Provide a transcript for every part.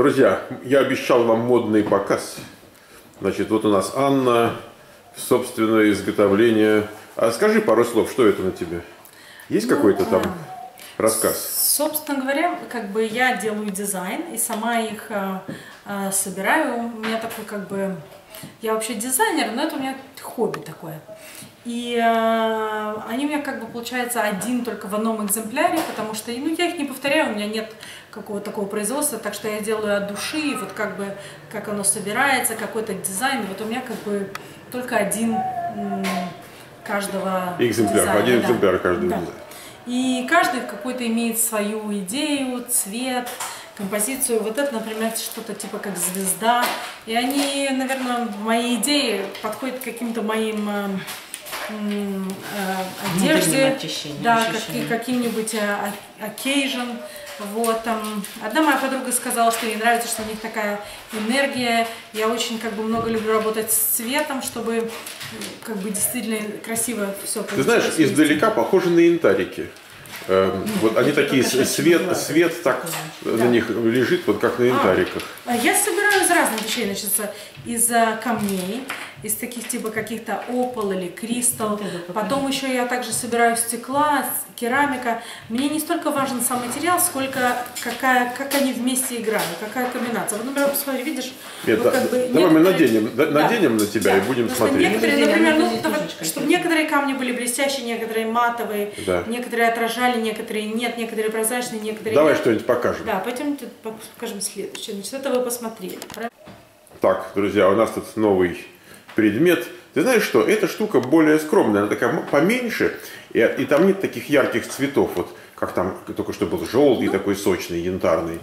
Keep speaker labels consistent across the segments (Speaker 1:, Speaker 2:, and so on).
Speaker 1: Друзья, я обещал вам модный показ. Значит, вот у нас Анна, собственное изготовление. А скажи пару слов, что это на тебе? Есть
Speaker 2: Ну,
Speaker 1: какой-то там
Speaker 2: а,
Speaker 1: рассказ?
Speaker 2: Собственно говоря, как бы я делаю дизайн и сама их а, а, собираю. У меня такой как бы... Я вообще дизайнер, но это у меня хобби такое. И э, они у меня как бы получается один только в одном экземпляре, потому что ну, я их не повторяю, у меня нет какого-то такого производства, так что я делаю от души, вот как бы как оно собирается, какой-то дизайн. Вот у меня как бы только один каждого
Speaker 1: Экземпляр,
Speaker 2: дизайна,
Speaker 1: один
Speaker 2: да.
Speaker 1: экземпляр каждого
Speaker 2: Да.
Speaker 1: дизайна.
Speaker 2: И каждый какой-то имеет свою идею, цвет, композицию. Вот это, например, что-то типа как звезда. И они, наверное, мои идеи подходят к каким-то моим э, э, одежде, да, как- каким-нибудь э, occasion. Вот, там. Одна моя подруга сказала, что ей нравится, что у них такая энергия. Я очень как бы много люблю работать с цветом, чтобы как бы действительно красиво все
Speaker 1: Ты знаешь, издалека похожи на янтарики. Эм, вот они такие, свет, свет так на них лежит, вот как на янтариках.
Speaker 2: А Я собираю из разных вещей, значит, из э, камней, из таких типа каких-то опал или кристалл. Потом еще я также собираю стекла, керамика. Мне не столько важен сам материал, сколько какая, как они вместе играют, какая комбинация. Вот, например, посмотри, видишь,
Speaker 1: Нет,
Speaker 2: вот
Speaker 1: да-
Speaker 2: как бы
Speaker 1: давай мы наденем, да- наденем на тебя и будем смотреть.
Speaker 2: Некоторые, например, ну, чтобы некоторые камни были блестящие, некоторые матовые,
Speaker 1: Да.
Speaker 2: некоторые отражали, некоторые нет, некоторые прозрачные, некоторые
Speaker 1: Давай что-нибудь покажем.
Speaker 2: Да, пойдем покажем следующее. Значит, это вы посмотрели. правильно?
Speaker 1: Так, друзья, у нас тут новый предмет. Ты знаешь что, эта штука более скромная, она такая поменьше, и, и там нет таких ярких цветов, вот как там только что был желтый,
Speaker 2: Ну.
Speaker 1: такой сочный, янтарный.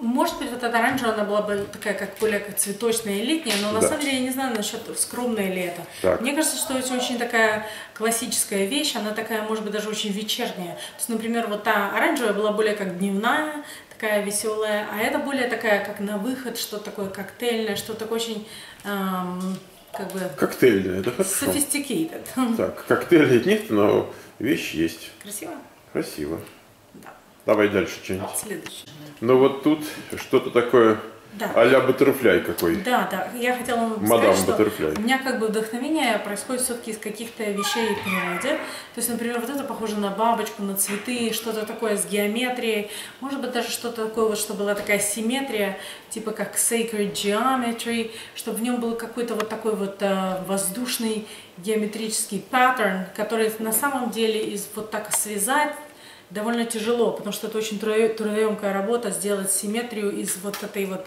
Speaker 2: Может быть, вот эта оранжевая, она была бы такая, как более как цветочная и летняя, но на
Speaker 1: Да.
Speaker 2: самом деле я не знаю насчет скромное ли это.
Speaker 1: Так.
Speaker 2: Мне кажется, что это очень такая классическая вещь, она такая, может быть, даже очень вечерняя. То есть, например, вот та оранжевая была более как дневная, такая веселая, а это более такая, как на выход, что-то такое коктейльное, что-то такое очень, эм, как бы,
Speaker 1: Коктейльная, это хорошо.
Speaker 2: sophisticated.
Speaker 1: Так, коктейлей нет, но вещь есть.
Speaker 2: Красиво?
Speaker 1: Красиво.
Speaker 2: Да.
Speaker 1: Давай дальше что-нибудь.
Speaker 2: Следующее.
Speaker 1: Ну вот тут что-то такое
Speaker 2: Да.
Speaker 1: а-ля бутерфляй какой.
Speaker 2: Да, да. Я хотела вам
Speaker 1: Мадам
Speaker 2: сказать, что
Speaker 1: Баттерфляй.
Speaker 2: у меня как бы вдохновение происходит все-таки из каких-то вещей в природе. То есть, например, вот это похоже на бабочку, на цветы, что-то такое с геометрией. Может быть, даже что-то такое, вот, что была такая симметрия, типа как sacred geometry, чтобы в нем был какой-то вот такой вот э, воздушный геометрический паттерн, который на самом деле из вот так связать довольно тяжело, потому что это очень трудо- трудоемкая работа сделать симметрию из вот этой вот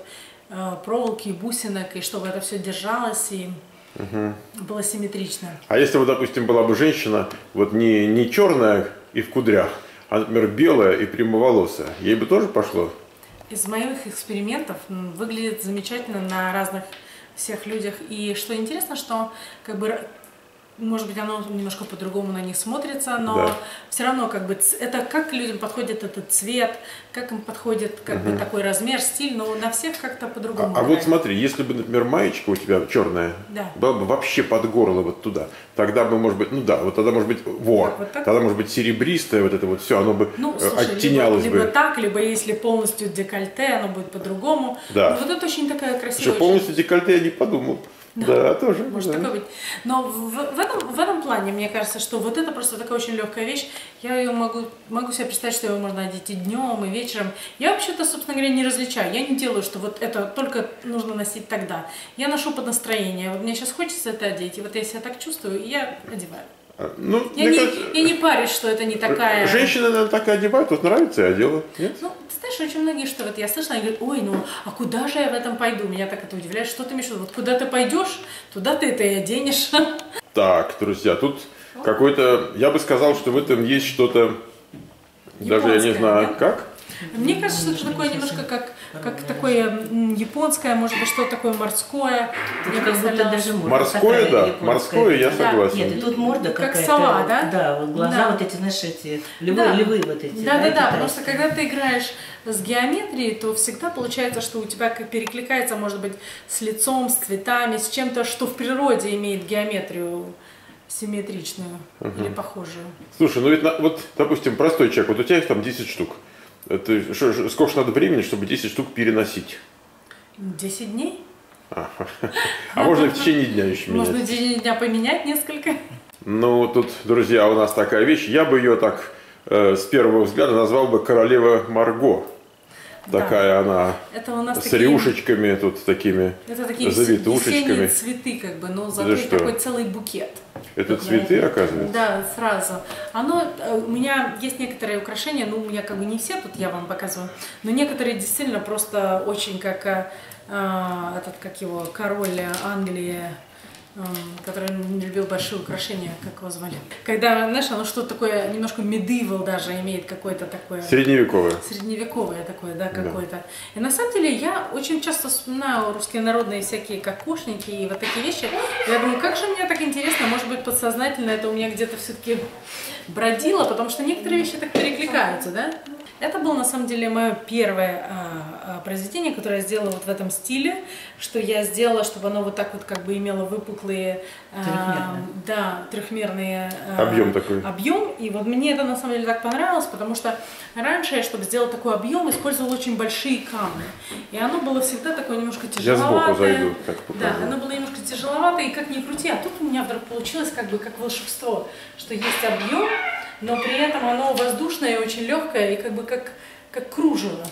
Speaker 2: э, проволоки и бусинок, и чтобы это все держалось и было симметрично.
Speaker 1: А если вот, допустим, была бы женщина, вот не, не черная и в кудрях, а, например, белая и прямоволосая, ей бы тоже пошло?
Speaker 2: Из моих экспериментов выглядит замечательно на разных всех людях. И что интересно, что как бы может быть, оно немножко по-другому на них смотрится, но
Speaker 1: Да.
Speaker 2: все равно как бы это как людям подходит этот цвет, как им подходит как бы такой размер, стиль, но на всех как-то
Speaker 1: А,
Speaker 2: по-другому.
Speaker 1: а вот
Speaker 2: играет.
Speaker 1: смотри, если бы, например, маечка у тебя черная
Speaker 2: Да.
Speaker 1: была бы вообще под горло вот туда, тогда бы, может быть, ну да, вот тогда, может быть, во,
Speaker 2: Как, вот так?
Speaker 1: тогда, может быть, серебристое вот это вот все, оно бы
Speaker 2: Ну,
Speaker 1: э,
Speaker 2: слушай,
Speaker 1: оттенялось
Speaker 2: либо,
Speaker 1: бы.
Speaker 2: либо так, либо если полностью декольте, оно будет по-другому.
Speaker 1: Да.
Speaker 2: Но вот это очень такая красивая
Speaker 1: полностью декольте я не подумал. Да, тоже.
Speaker 2: Может
Speaker 1: да.
Speaker 2: такое быть. Но в, в этом, в этом плане, мне кажется, что вот это просто такая очень легкая вещь. Я ее могу, могу себе представить, что ее можно одеть и днем, и вечером. Я вообще-то, собственно говоря, не различаю. Я не делаю, что вот это только нужно носить тогда. Я ношу под настроение. Вот мне сейчас хочется это одеть, и вот я себя так чувствую, и я одеваю.
Speaker 1: А, Ну,
Speaker 2: Я не,
Speaker 1: кажется,
Speaker 2: я не парюсь, что это не такая...
Speaker 1: женщины, наверное, так и одевают, вот нравится и одела. Нет?
Speaker 2: Ну, знаешь, очень многие, что вот я слышала, они говорят, ой, ну, а куда же я в этом пойду? Меня так это удивляет, что ты имеешь? Вот куда ты пойдешь, туда ты это и оденешь.
Speaker 1: Так, друзья, тут какой-то, я бы сказал, что в этом есть что-то, даже я не знаю,
Speaker 2: да?
Speaker 1: как.
Speaker 2: Мне кажется, что это такое немножко как, как такое японское, может быть, что-то такое морское. Я
Speaker 3: как будто даже морда
Speaker 1: Морское, да,
Speaker 3: японская.
Speaker 1: морское, я
Speaker 2: Да.
Speaker 1: согласен.
Speaker 3: Нет, и тут морда
Speaker 2: Как
Speaker 3: какая-то.
Speaker 2: сова, да?
Speaker 3: Да, вот глаза
Speaker 2: Да.
Speaker 3: вот эти, знаешь, эти львы,
Speaker 2: Да.
Speaker 3: львы вот эти.
Speaker 2: Да, да, да, потому
Speaker 3: китайские.
Speaker 2: что когда ты играешь с геометрией, то всегда получается, что у тебя как перекликается, может быть, с лицом, с цветами, с чем-то, что в природе имеет геометрию симметричную или похожую.
Speaker 1: Слушай, ну ведь, на- вот, допустим, простой человек, вот у тебя их там 10 штук. Это, что сколько ж надо времени, чтобы 10 штук переносить?
Speaker 2: 10 дней.
Speaker 1: А, а можно в течение дня еще менять?
Speaker 2: Можно в течение дня поменять несколько.
Speaker 1: Ну, тут, друзья, у нас такая вещь. Я бы ее так э, с первого взгляда назвал бы королева Марго. Такая она
Speaker 2: Это у нас
Speaker 1: с
Speaker 2: такие-
Speaker 1: рюшечками тут такими,
Speaker 2: Это такие
Speaker 1: завитушечками.
Speaker 2: цветы, как бы, но зато
Speaker 1: Да что?
Speaker 2: такой целый букет.
Speaker 1: Это
Speaker 2: Да.
Speaker 1: цветы, оказывается?
Speaker 2: Да, сразу. Оно, э, у меня есть некоторые украшения, ну, у меня как бы не все, тут я вам показываю, но некоторые действительно просто очень как э, э, этот, как его, король Англии, который не любил большие украшения, как его звали. Когда, знаешь, оно что-то такое, немножко medieval даже имеет какое-то такое...
Speaker 1: Средневековая.
Speaker 2: Средневековое такое, да, какое-то. И на самом деле я очень часто вспоминаю русские народные всякие кокошники и вот такие вещи. Я думаю, как же мне так интересно, может быть, подсознательно это у меня где-то все-таки бродило, потому что некоторые вещи так перекликаются, да? Это было на самом деле мое первое а, а, произведение, которое я сделала вот в этом стиле, что я сделала, чтобы оно вот так вот как бы имело выпуклые, а, да, трехмерные а,
Speaker 1: Объем такой.
Speaker 2: объем. И вот мне это на самом деле так понравилось, потому что раньше я, чтобы сделать такой объем, использовала очень большие камни. И оно было всегда такое немножко
Speaker 1: Я
Speaker 2: тяжеловатое.
Speaker 1: сбоку зайду, так
Speaker 2: Да,
Speaker 1: покажу.
Speaker 2: оно было немножко тяжеловатое, и как ни крути, а тут у меня вдруг получилось как бы как волшебство, что есть объем, но при этом оно воздушное и очень легкое, и как бы как, как кружево.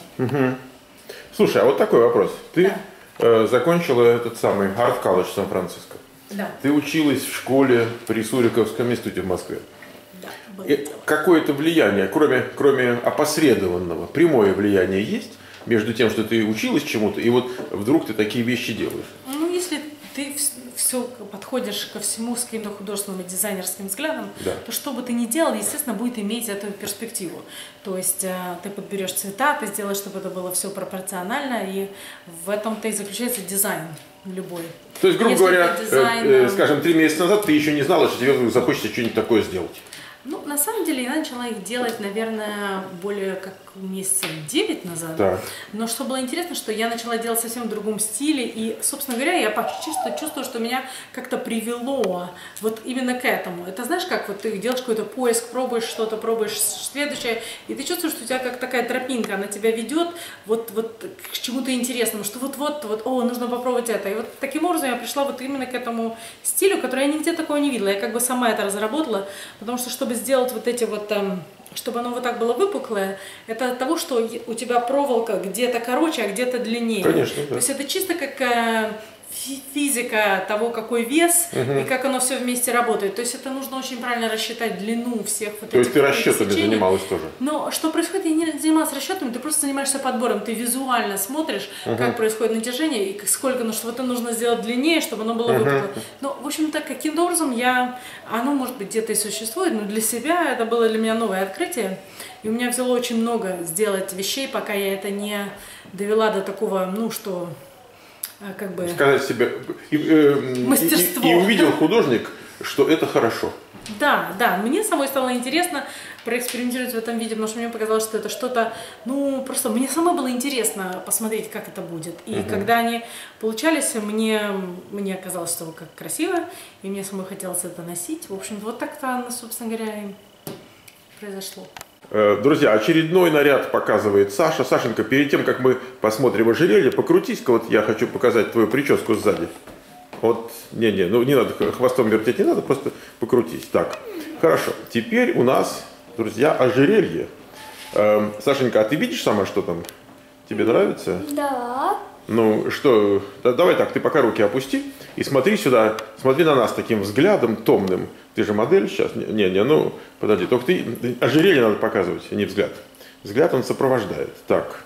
Speaker 1: Слушай, а вот такой вопрос. Ты
Speaker 2: Да.
Speaker 1: э, закончила этот самый Арт колледж Сан-Франциско.
Speaker 2: Да,
Speaker 1: Ты училась в школе при Суриковском институте в Москве.
Speaker 2: да.
Speaker 1: какое-то влияние, кроме, кроме опосредованного, прямое влияние есть между тем, что ты училась чему-то, и вот вдруг ты такие вещи делаешь?
Speaker 2: Ну, если ты подходишь ко всему с каким-то художественным и дизайнерским взглядом,
Speaker 1: Да.
Speaker 2: то что бы ты ни делал, естественно, будет иметь эту перспективу. То есть э, ты подберешь цвета, ты сделаешь, чтобы это было все пропорционально, и в этом-то и заключается дизайн любой.
Speaker 1: То есть, грубо
Speaker 2: Если
Speaker 1: говоря,
Speaker 2: дизайн,
Speaker 1: э, э, скажем, три месяца назад ты еще не знала, что тебе захочется что-нибудь такое сделать.
Speaker 2: Ну, на самом деле, я начала их делать, наверное, более как месяца 9 назад.
Speaker 1: Так.
Speaker 2: Но что было интересно, что я начала делать совсем в другом стиле, и, собственно говоря, я почти что чувствую, что меня как-то привело вот именно к этому. Это знаешь, как вот ты делаешь какой-то поиск, пробуешь что-то, пробуешь следующее, и ты чувствуешь, что у тебя как такая тропинка, она тебя ведет вот, вот к чему-то интересному, что вот-вот, вот, о, нужно попробовать это. И вот таким образом я пришла вот именно к этому стилю, который я нигде такого не видела. Я как бы сама это разработала, потому что чтобы сделать вот эти вот эм, чтобы оно вот так было выпуклое, это от того, что у тебя проволока где-то короче, а где-то длиннее.
Speaker 1: Конечно, да.
Speaker 2: То есть это чисто как э, физика того, какой вес и как оно все вместе работает. То есть это нужно очень правильно рассчитать длину всех вот
Speaker 1: То есть
Speaker 2: этих
Speaker 1: ты расчетами занималась тоже.
Speaker 2: Но что происходит, я не занималась расчетами, ты просто занимаешься подбором, ты визуально смотришь, как происходит натяжение и сколько, ну что это нужно сделать длиннее, чтобы оно было выпукло. Ну, в общем-то, каким-то образом я, оно может быть где-то и существует, но для себя это было для меня новое открытие. И у меня взяло очень много сделать вещей, пока я это не довела до такого, ну что, как бы...
Speaker 1: Сказать себе... И, э,
Speaker 2: Мастерство.
Speaker 1: И, и увидел художник, что это хорошо.
Speaker 2: Да, да, мне самой стало интересно проэкспериментировать в этом виде, потому что мне показалось, что это что-то, ну, просто мне самой было интересно посмотреть, как это будет. И когда они получались, мне, мне казалось, что как красиво, и мне самой хотелось это носить. В общем, вот так-то, собственно говоря, и произошло.
Speaker 1: Э, Друзья, очередной наряд показывает Саша. Сашенька, перед тем, как мы посмотрим ожерелье, покрутись-ка, вот я хочу показать твою прическу сзади. Вот, не-не, ну не надо хвостом вертеть, не надо, просто покрутись. Так, хорошо. Теперь у нас, друзья, ожерелье. Эм, Сашенька, а ты видишь сама, что там? Тебе нравится?
Speaker 4: Да.
Speaker 1: Ну что, да- давай так, ты пока руки опусти и смотри сюда, смотри на нас таким взглядом томным. Ты же модель сейчас? Не, не, ну подожди, только ты ожерелье надо показывать, а не взгляд. Взгляд он сопровождает. Так,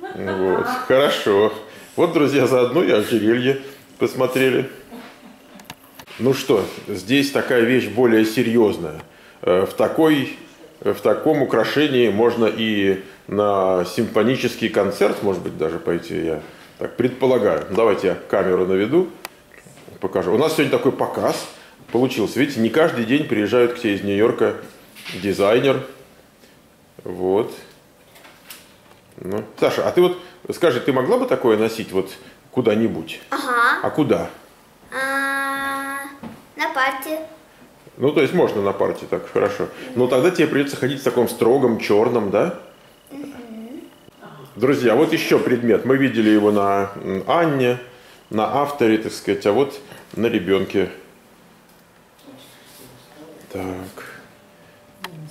Speaker 1: вот, хорошо. Вот, друзья, заодно и ожерелье посмотрели. Ну что, здесь такая вещь более серьезная. Э, В, такой, в таком украшении можно и на симфонический концерт, может быть, даже пойти, я так предполагаю. Давайте я камеру наведу, покажу. У нас сегодня такой показ получился. Видите, не каждый день приезжают к тебе из Нью-Йорка дизайнер. Вот. Ну, Саша, а ты вот скажи, ты могла бы такое носить вот куда-нибудь?
Speaker 4: Ага.
Speaker 1: А куда?
Speaker 4: А, на парте.
Speaker 1: Ну, то есть можно на партии, так, хорошо. Но тогда тебе придется ходить в таком строгом черном, да? Друзья, вот еще предмет. Мы видели его на Анне, на авторе, так сказать, а вот на ребенке. Так.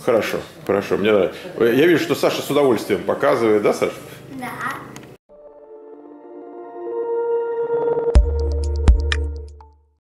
Speaker 1: Хорошо, хорошо, мне нравится. Я вижу, что Саша с удовольствием показывает, да, Саша?
Speaker 4: Да.